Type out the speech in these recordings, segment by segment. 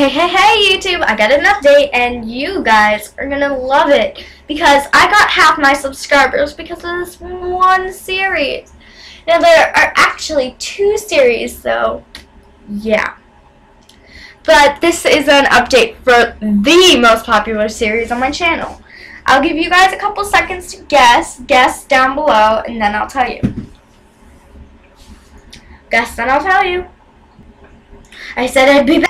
Hey, hey, hey, YouTube, I got an update, and you guys are gonna love it, because I got half my subscribers because of this one series. Now, there are actually two series, though. Yeah. But this is an update for the most popular series on my channel. I'll give you guys a couple seconds to guess. Guess down below, and then I'll tell you. Guess, then I'll tell you. I said I'd be back.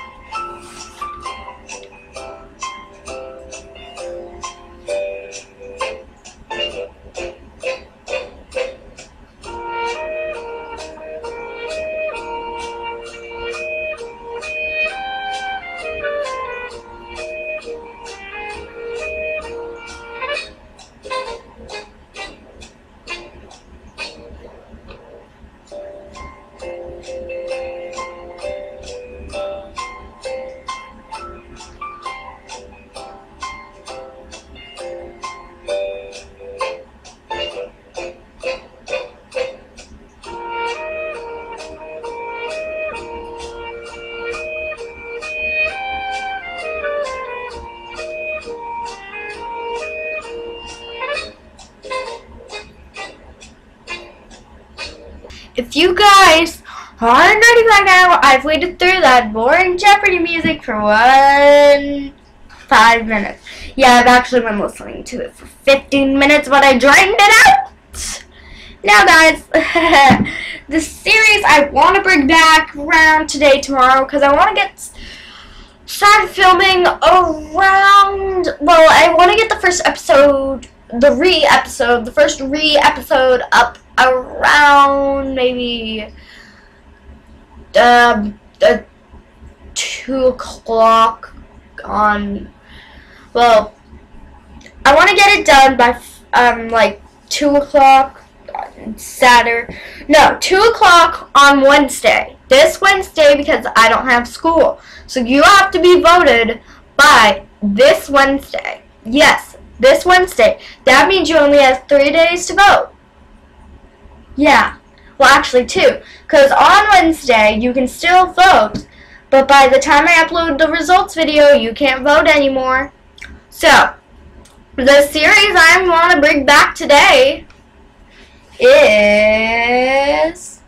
If you guys aren't ready by now, I've waited through that boring Jeopardy music for one five minutes. Yeah, I've actually been listening to it for 15 minutes, but I drained it out. Now, guys, the series I want to bring back around today, tomorrow, because I want to get started filming around. Well, I want to get the first episode, the re episode, the first re episode up around maybe um, uh, 2 o'clock on, well, I want to get it done by, um, like, 2 o'clock Saturday, no, 2 o'clock on Wednesday, this Wednesday because I don't have school, so you have to be voted by this Wednesday, yes, this Wednesday, that means you only have 3 days to vote. Yeah. Well, actually, two. Because on Wednesday, you can still vote. But by the time I upload the results video, you can't vote anymore. So, the series I want to bring back today is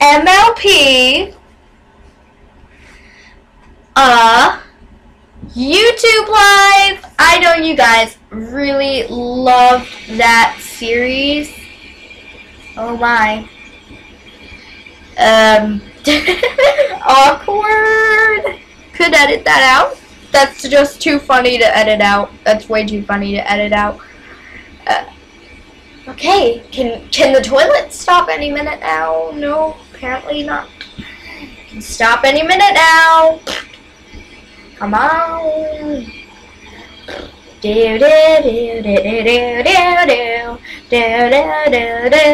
MLP uh YouTube Live. I know you guys really loved that series. Oh my. Um, awkward. Could edit that out. That's just too funny to edit out. That's way too funny to edit out. Uh, okay, can can the toilet stop any minute now? No, apparently not. Can stop any minute now. Come on. Do do do do do do do do do do do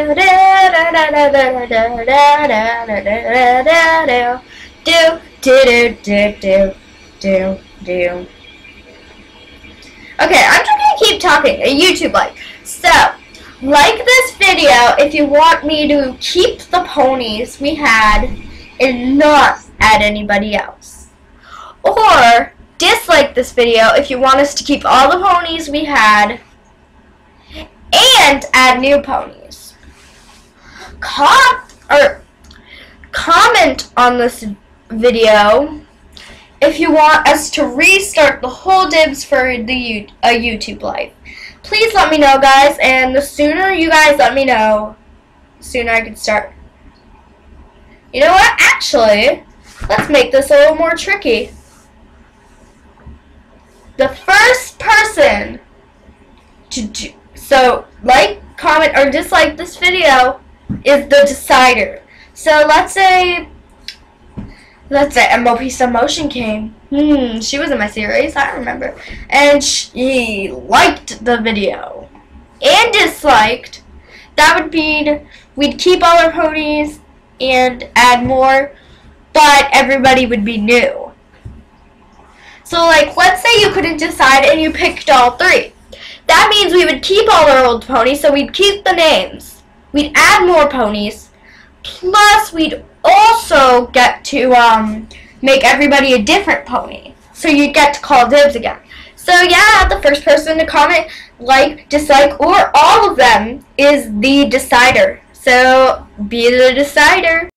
do do do do do do Okay, I'm just gonna keep talking. Uh, A YouTube like. So, like this video if you want me to keep the ponies we had and not add anybody else. Or dislike this video if you want us to keep all the ponies we had and add new ponies. Com or comment on this video if you want us to restart the whole dibs for the a YouTube live. Please let me know, guys, and the sooner you guys let me know, the sooner I can start. You know what? Actually, let's make this a little more tricky. The first person to do, so like, comment, or dislike this video is the decider. So let's say, let's say MLP Some Motion came. Hmm, she was in my series, I remember. And she liked the video. And disliked. That would mean we'd keep all our ponies and add more, but everybody would be new. So like, let's say you couldn't decide and you picked all three. That means we would keep all our old ponies, so we'd keep the names. We'd add more ponies, plus we'd also get to um, make everybody a different pony. So you'd get to call dibs again. So yeah, the first person to comment, like, dislike, or all of them is the decider. So be the decider.